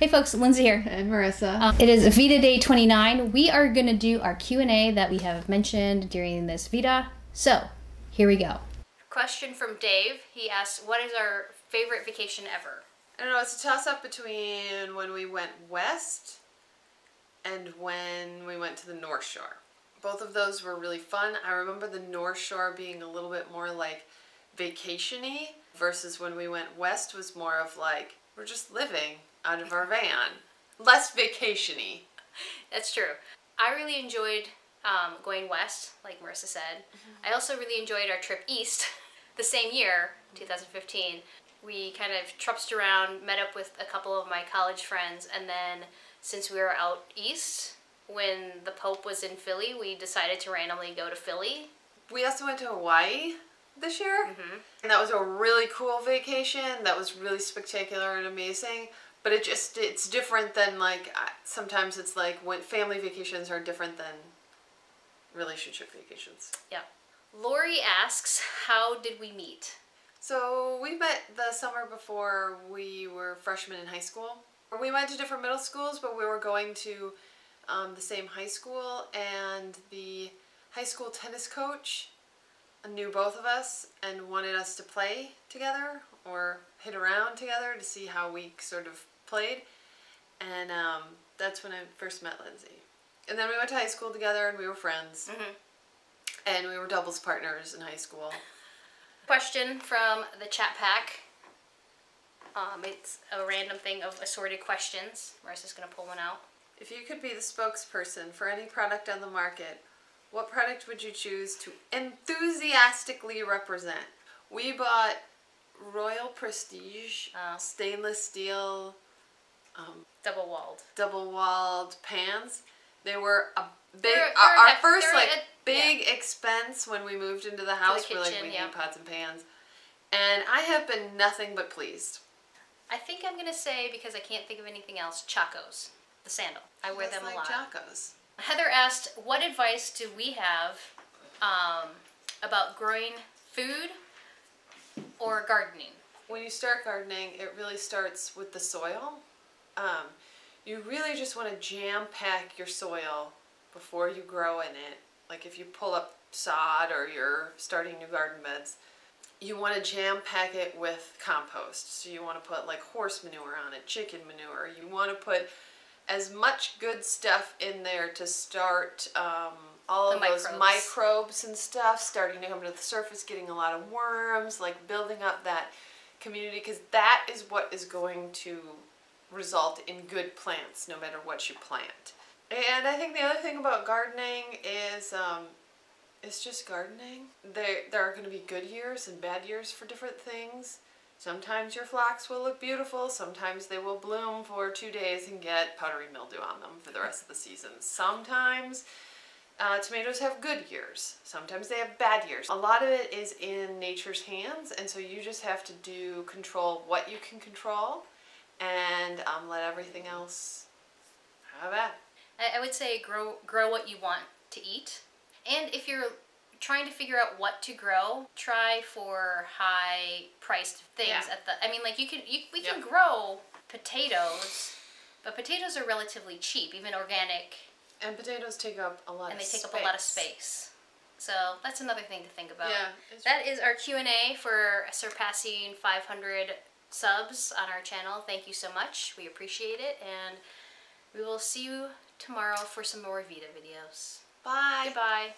Hey folks, Lindsay here. And Marissa. Um, it is VEDA Day 29. We are going to do our Q&A that we have mentioned during this VEDA. So, here we go. Question from Dave. He asks, what is our favorite vacation ever? I don't know, it's a toss up between when we went west and when we went to the North Shore. Both of those were really fun. I remember the North Shore being a little bit more like vacationy versus when we went west was more of like we're just living out of our van. Less vacationy. That's true. I really enjoyed um, going west, like Marissa said. Mm-hmm. I also really enjoyed our trip east the same year, 2015. We kind of trupsed around, met up with a couple of my college friends, and then since we were out east, when the Pope was in Philly, we decided to randomly go to Philly. We also went to Hawaii this year, mm-hmm. and that was a really cool vacation. That was really spectacular and amazing. But it just it's different than like sometimes it's like when family vacations are different than relationship vacations. Yeah. Lori asks, "How did we meet?" So we met the summer before we were freshmen in high school. We went to different middle schools, but we were going to um, the same high school, and the high school tennis coach knew both of us and wanted us to play together or hit around together to see how we sort of played. And um, that's when I first met Lindsay. And then we went to high school together and we were friends. Mm-hmm. And we were doubles partners in high school. Question from the chat pack. Um, it's a random thing of assorted questions. Marissa's going to pull one out. If you could be the spokesperson for any product on the market, what product would you choose to enthusiastically represent? We bought Royal Prestige uh, stainless steel um, double walled double walled pans. They were a big they're, they're our, our first like a, big yeah. expense when we moved into the house. The kitchen, we're like we yeah. need pots and pans, and I have been nothing but pleased. I think I'm gonna say because I can't think of anything else. Chacos, the sandal. I wear them like a lot. Chacos. Heather asked, "What advice do we have um, about growing food or gardening?" When you start gardening, it really starts with the soil. Um, you really just want to jam pack your soil before you grow in it. Like if you pull up sod or you're starting new garden beds, you want to jam pack it with compost. So you want to put like horse manure on it, chicken manure. You want to put as much good stuff in there to start um, all the of microbes. those microbes and stuff starting to come to the surface, getting a lot of worms, like building up that community because that is what is going to result in good plants no matter what you plant. And I think the other thing about gardening is um, it's just gardening. There, there are going to be good years and bad years for different things. Sometimes your flax will look beautiful, sometimes they will bloom for two days and get powdery mildew on them for the rest of the season. Sometimes uh, tomatoes have good years, sometimes they have bad years. A lot of it is in nature's hands and so you just have to do control what you can control and um, let everything else have at I, I would say grow grow what you want to eat. And if you're trying to figure out what to grow, try for high priced things yeah. at the I mean like you can you, we yep. can grow potatoes, but potatoes are relatively cheap, even organic. And potatoes take up a lot and they take space. up a lot of space. So that's another thing to think about. Yeah, that is our Q&A for surpassing 500 subs on our channel. Thank you so much. We appreciate it and we will see you tomorrow for some more VEDA videos. Bye. Goodbye.